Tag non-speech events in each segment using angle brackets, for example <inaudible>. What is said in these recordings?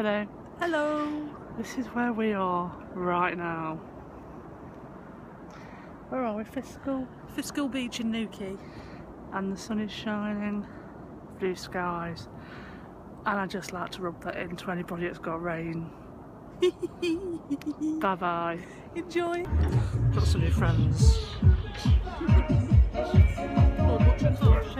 Hello. Hello. This is where we are right now. Where are we? Fistral? Fistral Beach in Newquay. And the sun is shining, blue skies. And I just like to rub that into anybody that's got rain. <laughs> bye bye. Enjoy. Got some new friends. <laughs>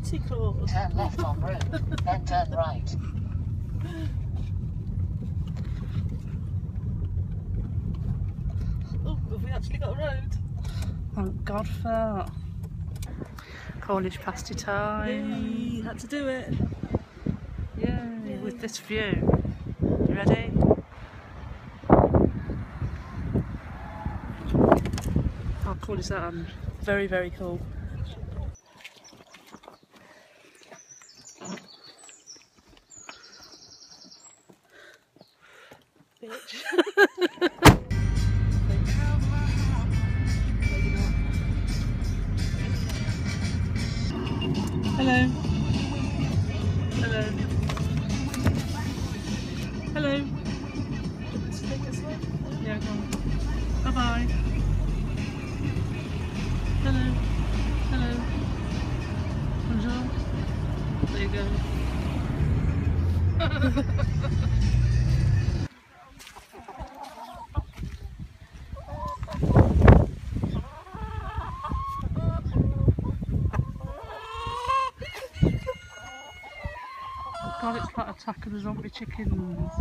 It's pretty. Turn left on road, then turn right. Oh, have we actually got a road? Thank God for that. Cornish pasty time. Yay, had to do it. Yay, with this view. You ready? How cool is that? Um, Very, very cool. Bitch. <laughs> Hello. Hello. Hello. Yeah. Bye bye. Hello. Hello. Bonjour. There you go. <laughs> God, it's like Attack of the Zombie Chickens.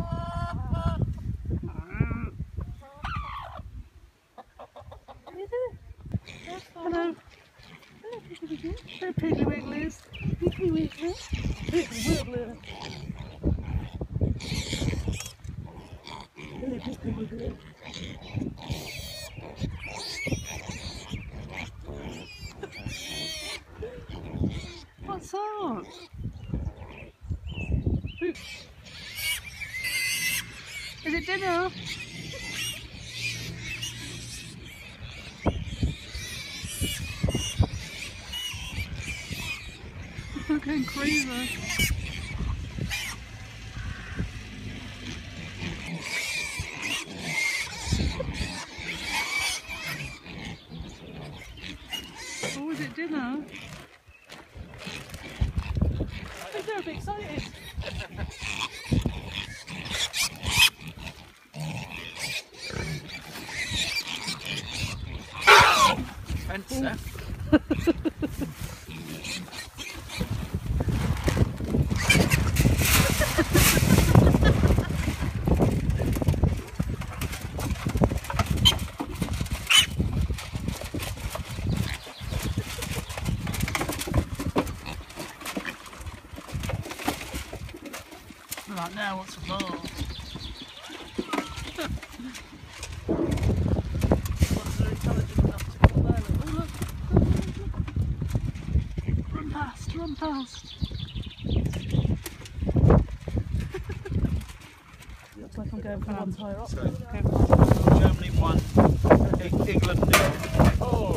Hello. Hello, Wigglies. What's up? Is it dinner? I'm crazy. Oh, is it dinner? They're a bit excited. Uh, <laughs> right now, what's the ball? Looks like I'm going for one higher up. Germany won, Eng- England nil.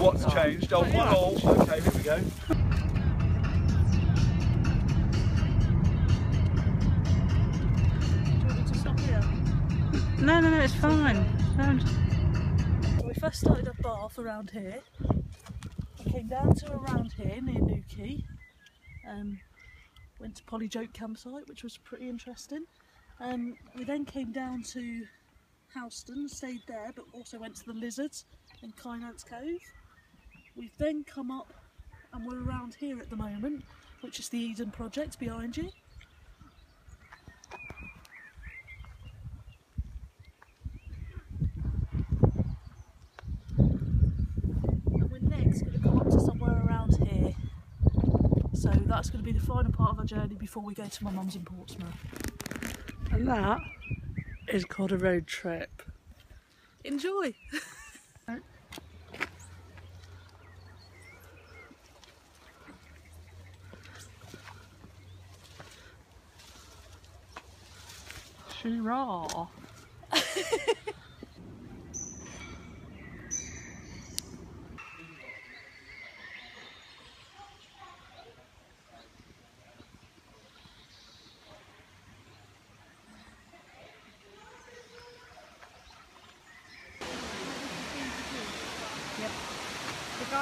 What's changed? Oh, one all. Okay, here we go. Do you want me to stop here? No, no, no, it's fine. No, When we first started at Bath around here, we came down to around here near Newquay. Um, went to Polly Joke campsite, which was pretty interesting. Um, we then came down to Helston, stayed there, but also went to the Lizards in Kynance Cove. We've then come up and we're around here at the moment, which is the Eden Project behind you. and we're next going to come up to somewhere around here. So that's going to be the final part of our journey before we go to my mum's in Portsmouth. And that is called a road trip. Enjoy! She raw. <laughs>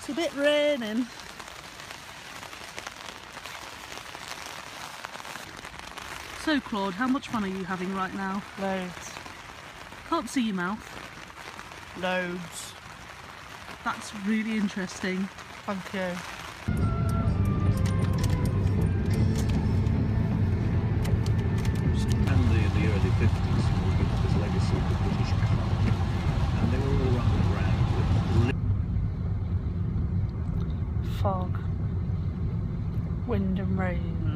It's a bit raining. So Claude, how much fun are you having right now? Loads. Can't see your mouth. Loads. That's really interesting. Thank you. Fog. Wind and rain.